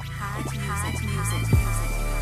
Hot music. Hot music.